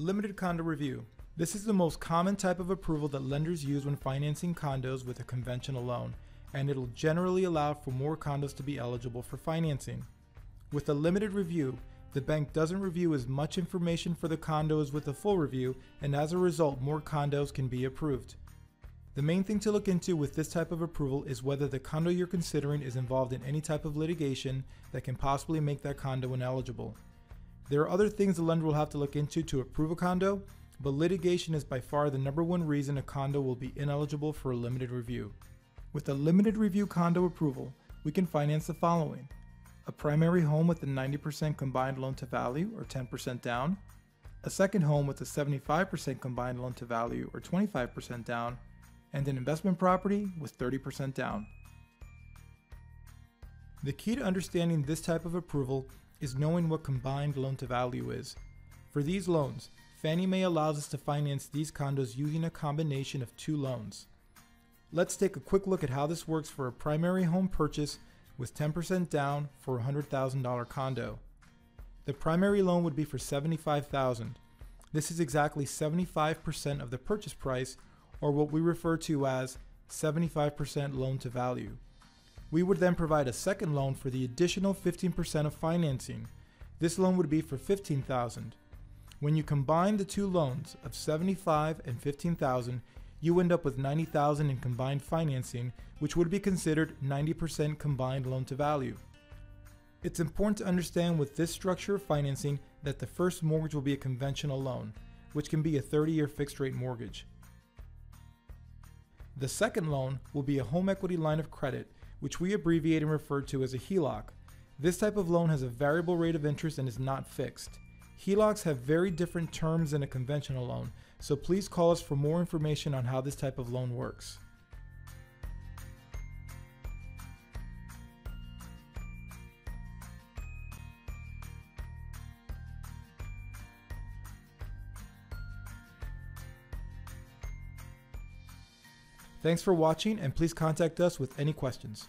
Limited condo review. This is the most common type of approval that lenders use when financing condos with a conventional loan, and it'll generally allow for more condos to be eligible for financing. With a limited review, the bank doesn't review as much information for the condo as with a full review, and as a result, more condos can be approved. The main thing to look into with this type of approval is whether the condo you're considering is involved in any type of litigation that can possibly make that condo ineligible. There are other things the lender will have to look into to approve a condo, but litigation is by far the number one reason a condo will be ineligible for a limited review. With a limited review condo approval, we can finance the following a primary home with a 90% combined loan to value or 10% down, a second home with a 75% combined loan to value or 25% down, and an investment property with 30% down. The key to understanding this type of approval is knowing what combined loan to value is. For these loans, Fannie Mae allows us to finance these condos using a combination of two loans. Let's take a quick look at how this works for a primary home purchase with 10% down for a $100,000 condo. The primary loan would be for 75,000. This is exactly 75% of the purchase price or what we refer to as 75% loan to value. We would then provide a second loan for the additional 15% of financing. This loan would be for 15,000. When you combine the two loans of 75 and 15,000, you end up with 90,000 in combined financing, which would be considered 90% combined loan to value. It's important to understand with this structure of financing that the first mortgage will be a conventional loan, which can be a 30-year fixed rate mortgage. The second loan will be a home equity line of credit, which we abbreviate and refer to as a HELOC. This type of loan has a variable rate of interest and is not fixed. HELOCs have very different terms than a conventional loan, so please call us for more information on how this type of loan works. Thanks for watching and please contact us with any questions.